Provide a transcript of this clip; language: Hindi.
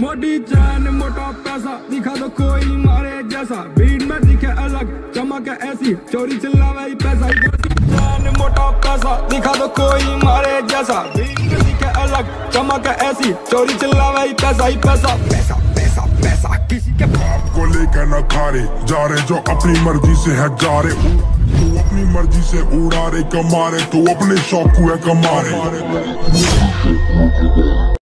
मोटी चैन, मोटा पैसा, दिखा दो कोई मारे जैसा। भीड़ में दिखे अलग, चमक ऐसी, चोरी चिल्लावे पैसा। चैन, मोटा पैसा, दिखा दो कोई मारे जैसा। भीड़ में दिखे अलग, चमक ऐसी, चोरी चिल्लावे पैसा, ही पैसा। पैसा पैसा पैसा, किसी के बाप को लेकर न खारे। जा रहे जो अपनी मर्ज़ी से है, जा रहे तू अपनी मर्ज़ी से उड़ा रहे कमा रहे तू अपने शौक हुए कमा रहे